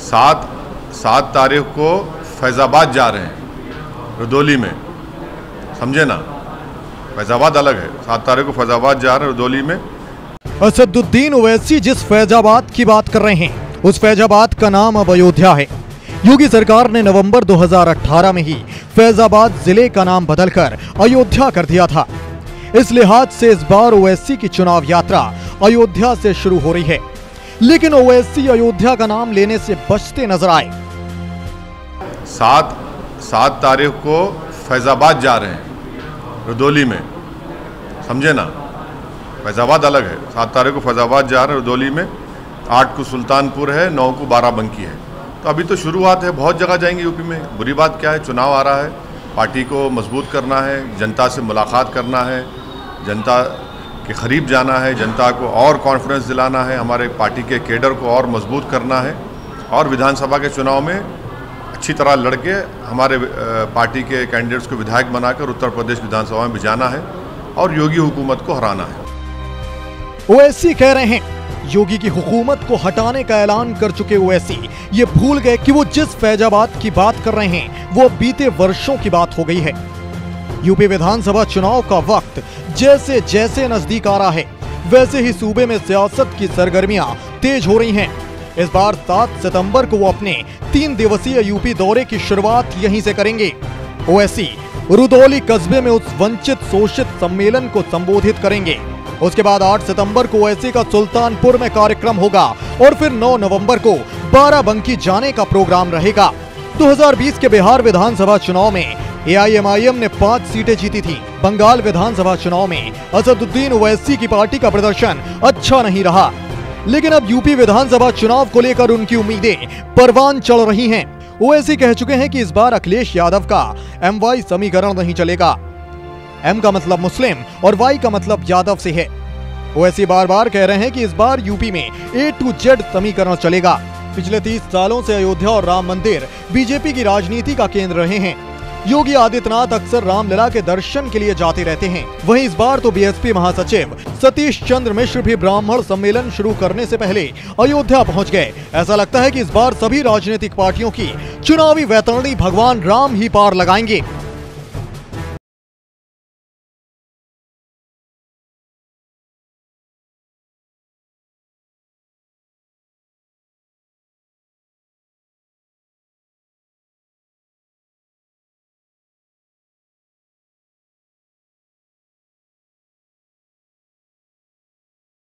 सात सात तारीख को फैज़ाबाद जा रहे हैं, रुदौली में। समझे ना? फैज़ाबाद अलग है। सात तारीख को फैज़ाबाद जा रहे हैं रुदौली में। असदुद्दीन ओवैसी जिस फैजाबाद की बात कर रहे हैं, उस फैजाबाद का नाम अब अयोध्या है। योगी सरकार ने नवंबर 2018 में ही फैजाबाद ज़िले का नाम बदलकर अयोध्या कर दिया था। इस लिहाज से इस बार ओवैसी की चुनाव यात्रा अयोध्या से शुरू हो रही है। लेकिन ओवैसी अयोध्या का नाम लेने से बचते नज़र आए। सात सात तारीख को फैज़ाबाद जा रहे हैं, रदौली में। समझे ना? फैज़ाबाद अलग है। सात तारीख को फैज़ाबाद जा रहे हैं रदौली में। आठ को सुल्तानपुर है, नौ को बाराबंकी है। तो अभी तो शुरुआत है, बहुत जगह जाएँगे यूपी में। बुरी बात क्या है? चुनाव आ रहा है। पार्टी को मज़बूत करना है, जनता से मुलाकात करना है, जनता के करीब जाना है, जनता को और कॉन्फिडेंस दिलाना है, हमारे पार्टी के केडर को और मज़बूत करना है और विधानसभा के चुनाव में अच्छी तरह लड़के हमारे पार्टी के कैंडिडेट्स को विधायक बनाकर उत्तर प्रदेश विधानसभा में भिजाना है और योगी हुकूमत को हराना है। ओवैसी कह रहे हैं, योगी की हुकूमत को हटाने का ऐलान कर चुके ओवैसी ये भूल गए कि वो जिस फैजाबाद की बात कर रहे हैं, वो बीते वर्षों की बात हो गई है। यूपी विधानसभा चुनाव का वक्त जैसे जैसे नज़दीक आ रहा है, वैसे ही सूबे में सियासत की सरगर्मियाँ तेज हो रही हैं। इस बार 7 सितंबर को वो अपने तीन दिवसीय यूपी दौरे की शुरुआत यहीं से करेंगे। ओएसी रुदौली कस्बे में उस वंचित शोषित सम्मेलन को संबोधित करेंगे। उसके बाद 8 सितंबर को ओएसी का सुल्तानपुर में कार्यक्रम होगा और फिर 9 नवंबर को बाराबंकी जाने का प्रोग्राम रहेगा। 2020 के बिहार विधानसभा चुनाव में एआईएमआईएम ने पाँच सीटें जीती थी। बंगाल विधानसभा चुनाव में असदुद्दीन ओवैसी की पार्टी का प्रदर्शन अच्छा नहीं रहा। लेकिन अब यूपी विधानसभा चुनाव को लेकर उनकी उम्मीदें परवान चढ़ रही हैं। ओवैसी कह चुके हैं कि इस बार अखिलेश यादव का एम वाई समीकरण नहीं चलेगा। एम का मतलब मुस्लिम और वाई का मतलब यादव से है। ओवैसी बार बार कह रहे हैं कि इस बार यूपी में ए टू जेड समीकरण चलेगा। पिछले तीस सालों से अयोध्या और राम मंदिर बीजेपी की राजनीति का केंद्र रहे हैं। योगी आदित्यनाथ अक्सर रामलला के दर्शन के लिए जाते रहते हैं। वहीं इस बार तो बीएसपी महासचिव सतीश चंद्र मिश्र भी ब्राह्मण सम्मेलन शुरू करने से पहले अयोध्या पहुँच गए। ऐसा लगता है कि इस बार सभी राजनीतिक पार्टियों की चुनावी वैतरणी भगवान राम ही पार लगाएँगे।